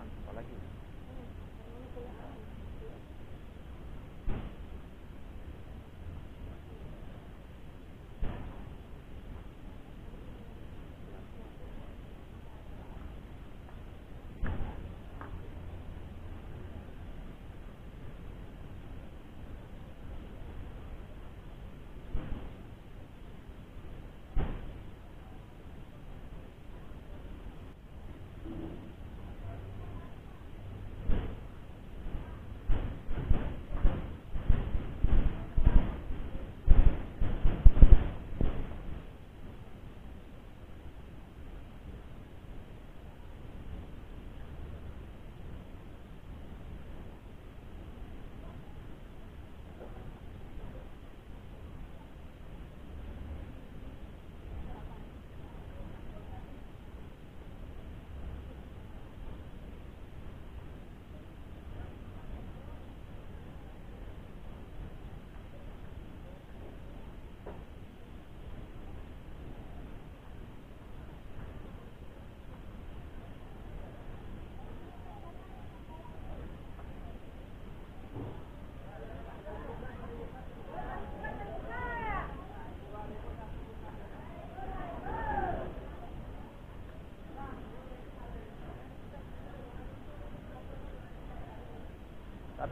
我来去。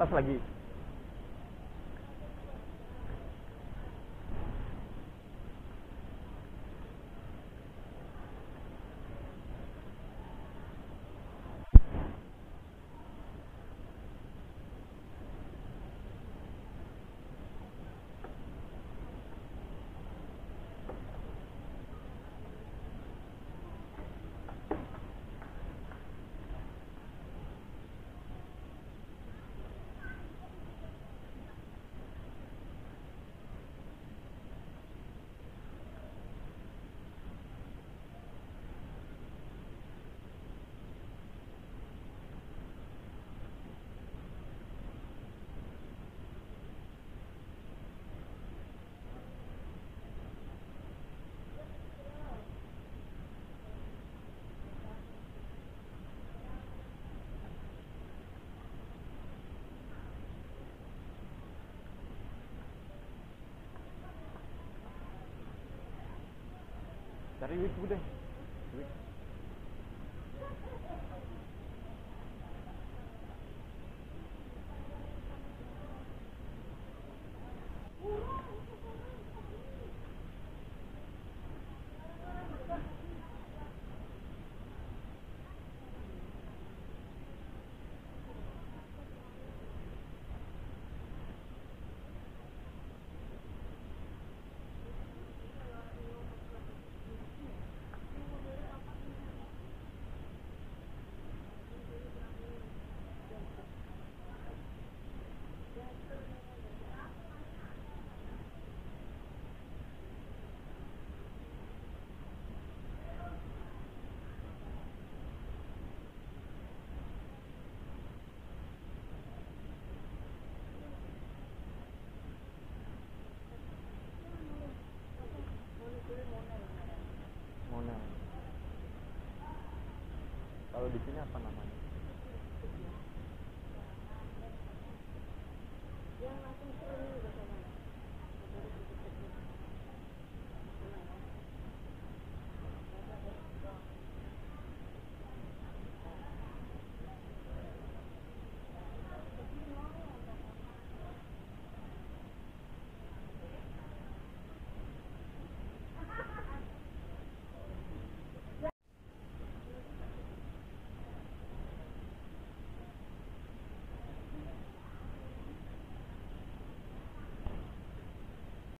atas lagi Cari duit deh. Duit. di sini apa namanya